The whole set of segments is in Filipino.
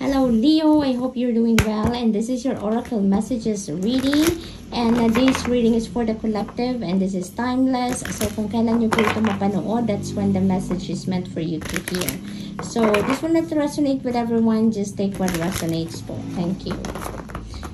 Hello, Leo. I hope you're doing well. And this is your Oracle Messages reading. And uh, this reading is for the collective and this is timeless. So kung kailan nyo po ito mapanood, that's when the message is meant for you to hear. So this will not resonate with everyone. Just take what resonates po. Thank you.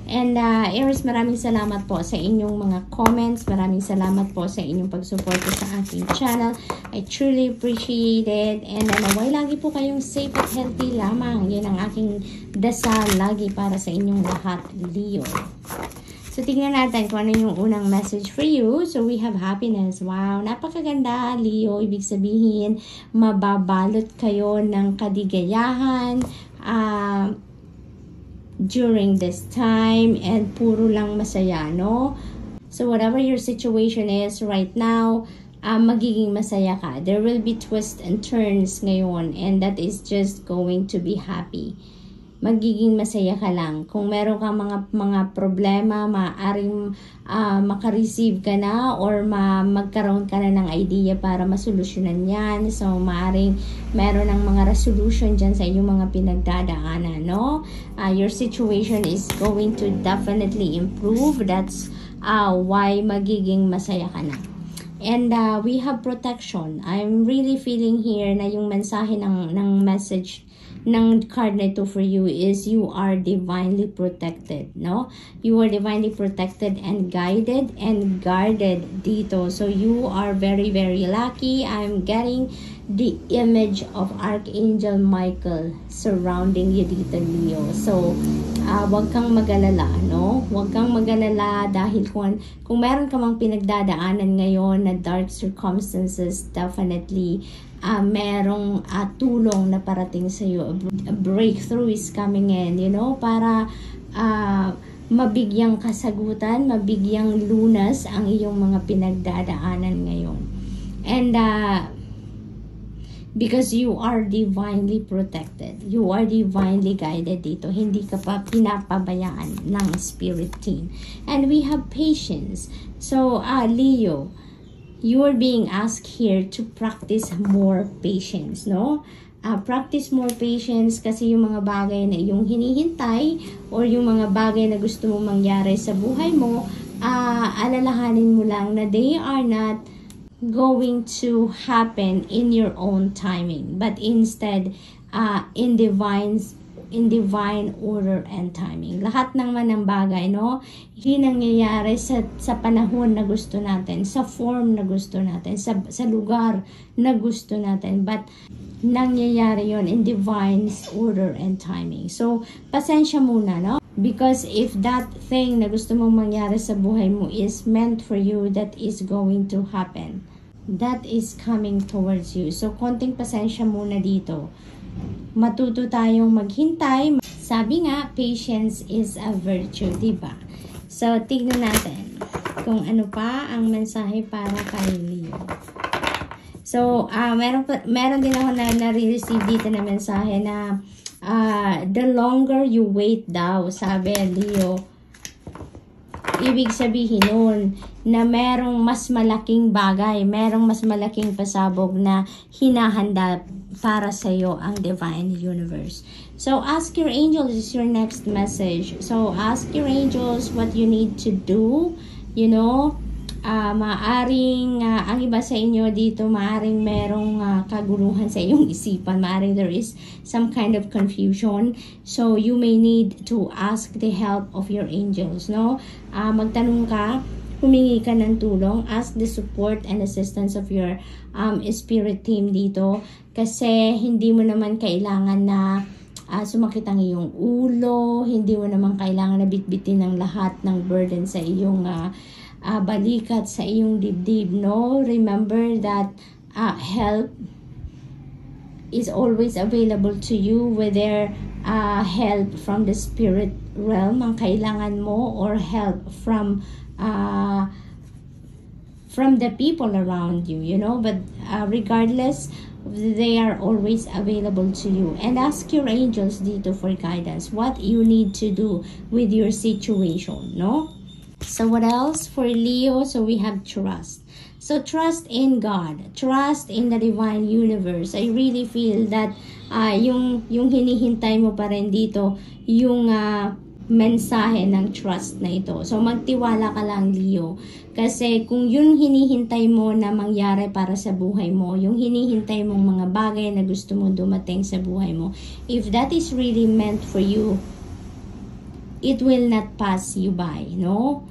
And uh, Aries, maraming salamat po sa inyong mga comments. Maraming salamat po sa inyong pagsuporta sa aking channel. I truly appreciate it. And uh, naway lagi po kayong safe at healthy lamang. Yan ang aking dasal lagi para sa inyong lahat, Leo. So, tingnan natin kung ano yung unang message for you. So, we have happiness. Wow, napakaganda, Leo. Ibig sabihin, mababalot kayo ng kadigayahan. Ah... Uh, during this time and puro lang masaya, no? So whatever your situation is right now, uh, magiging masaya ka. There will be twists and turns ngayon and that is just going to be happy magiging masaya ka lang. Kung meron kang mga mga problema, maaaring uh, makareceive ka na or ma magkaroon ka na ng idea para masolusyonan yan. So, maaaring meron ng mga resolution dyan sa iyong mga pinagdadaanan, no? Uh, your situation is going to definitely improve. That's uh, why magiging masaya ka na. And uh, we have protection. I'm really feeling here na yung mensahe ng, ng message ng card na ito for you is you are divinely protected, no? You are divinely protected and guided and guarded dito. So you are very, very lucky. I'm getting the image of Archangel Michael surrounding you dito, Leo. So, uh, wag kang magalala, no? Wag kang magalala dahil kung, kung meron ka mang pinagdadaanan ngayon na dark circumstances, definitely uh, merong uh, tulong na parating sa iyo. A breakthrough is coming in, you know, para uh, mabigyang kasagutan, mabigyang lunas ang iyong mga pinagdadaanan ngayon. And uh, because you are divinely protected. You are divinely guided dito. Hindi ka pa pinapabayaan ng spirit team. And we have patience. So, uh, Leo, you are being asked here to practice more patience, no? Uh, practice more patience kasi yung mga bagay na yung hinihintay or yung mga bagay na gusto mo mangyari sa buhay mo, uh, alalahanin mo lang na they are not going to happen in your own timing, but instead uh, in divine's in divine order and timing. Lahat ng man ng bagay, no? Hindi nangyayari sa, sa panahon na gusto natin, sa form na gusto natin, sa, sa lugar na gusto natin. But, nangyayari yon in divine order and timing. So, pasensya muna, no? Because if that thing na gusto mong mangyari sa buhay mo is meant for you, that is going to happen. That is coming towards you. So, konting pasensya muna dito matuto tayong maghintay. Sabi nga, patience is a virtue, di ba? So, tignan natin kung ano pa ang mensahe para kay Leo. So, uh, meron, meron din ako na na-receive dito na mensahe na uh, the longer you wait daw, sabi Leo, ibig sabihin nun na merong mas malaking bagay, merong mas malaking pasabog na hinahanda para sa iyo ang divine universe. So ask your angels is your next message. So ask your angels what you need to do, you know, uh, maaring uh, ang iba sa inyo dito maaring merong uh, kaguluhan sa iyong isipan. Maaring there is some kind of confusion. So you may need to ask the help of your angels no? Uh, magtanong ka humingi ka ng tulong ask the support and assistance of your um, spirit team dito. Kasi hindi mo naman kailangan na uh, sumakit ang iyong ulo. Hindi mo naman kailangan na bitbitin ng lahat ng burden sa iyong uh, uh, balikat sa iyong dibdib, no? Remember that uh, help is always available to you whether uh, help from the spirit realm ang kailangan mo or help from uh, from the people around you you know? But uh, regardless they are always available to you. And ask your angels dito for guidance what you need to do with your situation no So what else for Leo? So we have trust. So trust in God, trust in the divine universe. I really feel that uh, yung yung hinihintay mo pa rin dito, yung uh, mensahe ng trust na ito. So magtiwala ka lang Leo. Kasi kung yung hinihintay mo na mangyari para sa buhay mo, yung hinihintay mong mga bagay na gusto mo dumating sa buhay mo, if that is really meant for you, it will not pass you by, no?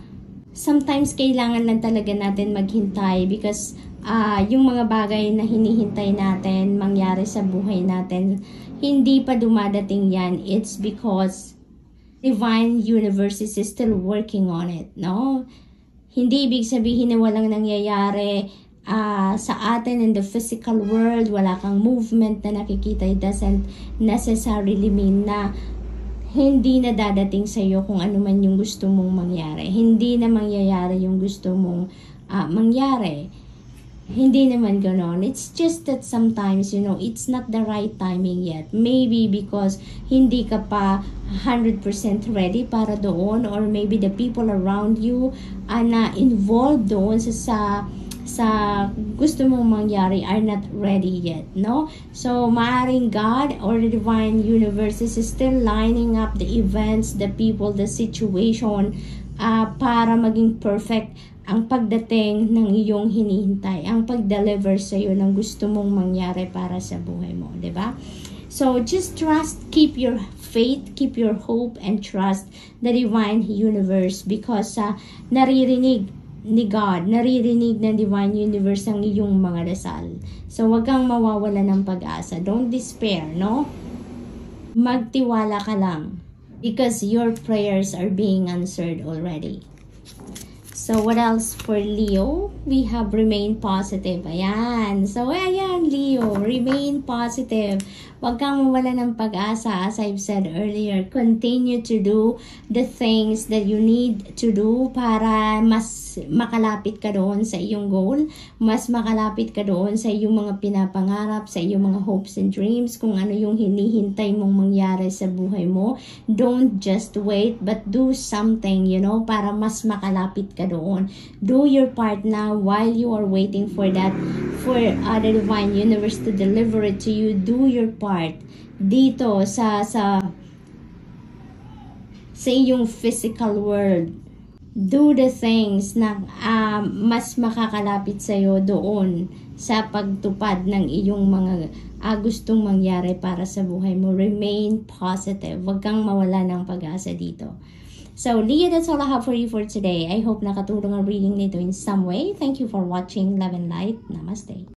Sometimes kailangan lang talaga natin maghintay because uh, yung mga bagay na hinihintay natin mangyari sa buhay natin, hindi pa dumadating yan. It's because divine universe is still working on it, no? Hindi ibig sabihin na walang nangyayari uh, sa atin in the physical world, wala kang movement na nakikita. It doesn't necessarily mean na hindi na dadating sa iyo kung ano man yung gusto mong mangyari. Hindi na mangyayari yung gusto mong uh, mangyari. Hindi naman ganon. It's just that sometimes, you know, it's not the right timing yet. Maybe because hindi ka pa 100% ready para doon or maybe the people around you are na involved doon sa, sa sa gusto mong mangyari are not ready yet, no? So, maaring God or the divine universe is still lining up the events, the people, the situation uh, para maging perfect ang pagdating ng iyong hinihintay, ang pag-deliver sa iyo ng gusto mong mangyari para sa buhay mo, 'di ba? So just trust, keep your faith, keep your hope and trust the divine universe because uh, naririnig ni God, naririnig ng Divine Universe ang iyong mga dasal. So, wag kang mawawala ng pag-asa. Don't despair, no? Magtiwala ka lang because your prayers are being answered already. So, what else for Leo? We have remain positive. Ayan. So, ayan, Leo. Remain positive. Huwag kang mawala ng pag-asa. As I've said earlier, continue to do the things that you need to do para mas makalapit ka doon sa iyong goal. Mas makalapit ka doon sa iyong mga pinapangarap, sa iyong mga hopes and dreams, kung ano yung hinihintay mong mangyari sa buhay mo. Don't just wait, but do something, you know, para mas makalapit ka doon doon. Do your part now while you are waiting for that, for uh, the divine universe to deliver it to you. Do your part dito sa, sa, sa iyong physical world. Do the things na uh, mas makakalapit sa iyo doon sa pagtupad ng iyong mga uh, gustong mangyari para sa buhay mo. Remain positive. Huwag kang mawala ng pag-asa dito. So, Leah, that's all I have for you for today. I hope nakatulong ang reading nito in some way. Thank you for watching Love and Light. Namaste.